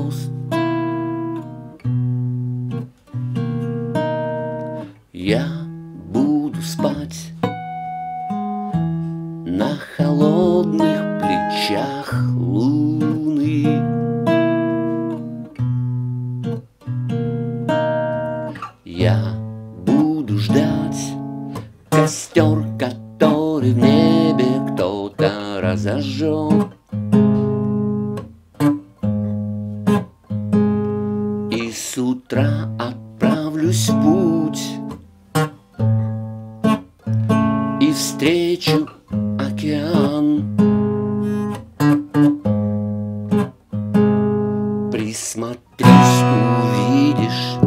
most. Я буду спать на холодных плечах луны. Я буду ждать костер, который в небе кто-то разожжет. С утра отправлюсь в путь И встречу океан. Присмотрись, увидишь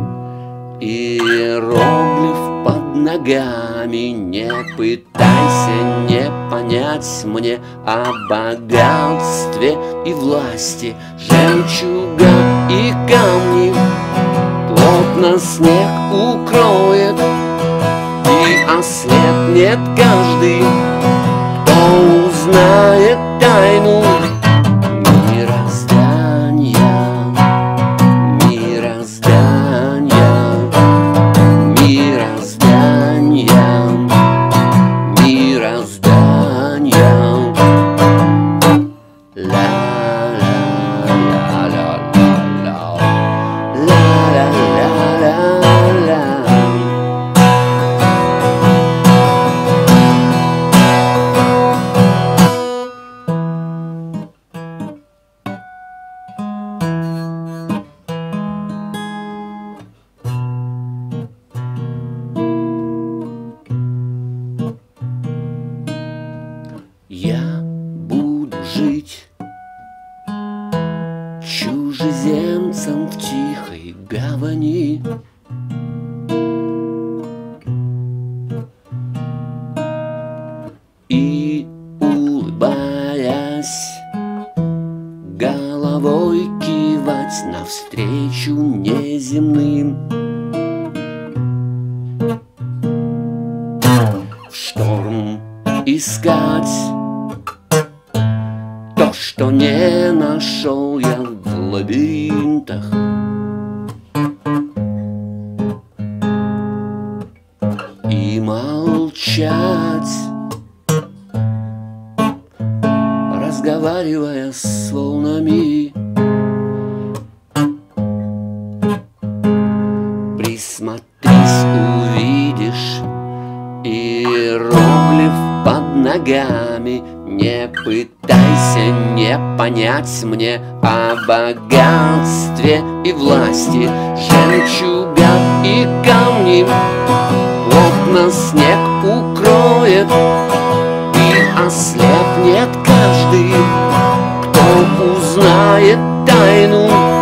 Иероглиф под ногами. Не пытайся не понять мне О богатстве и власти. Жемчуга и камни Плотно снег укроет И ослепнет каждый чужеземцем в тихой гавани. И улыбаясь, головой кивать навстречу неземным. В шторм искать то, что не нашел я лабиринтах. И молчать, разговаривая с волнами. Присмотрись, увидишь Иероглиф под ногами Не пытайся не понять мне О богатстве и власти. Жемчуга и камни Плотно снег укроет. И ослепнет каждый Кто узнает тайну